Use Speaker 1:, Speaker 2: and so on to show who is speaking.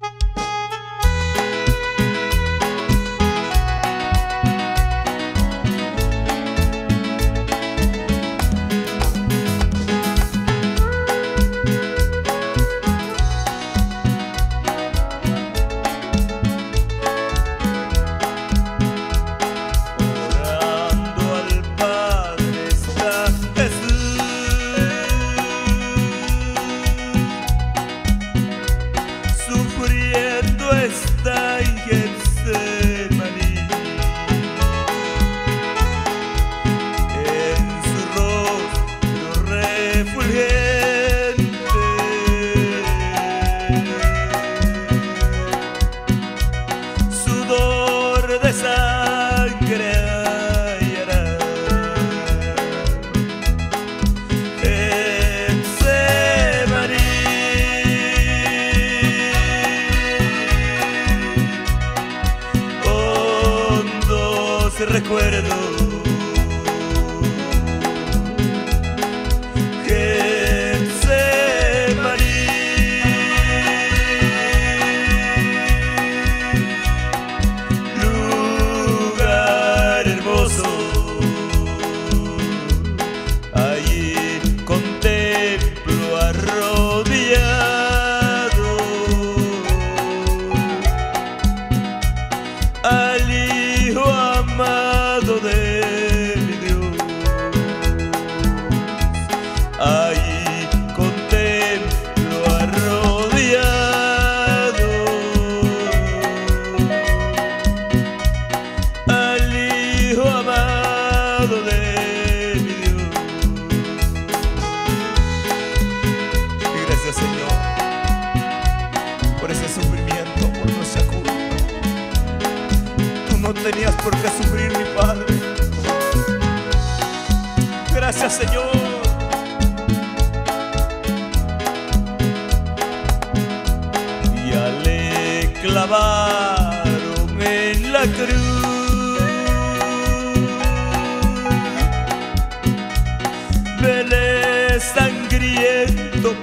Speaker 1: you jesteś recuerdo. Señor. y le clavaron en la cruz. Vele sangriento,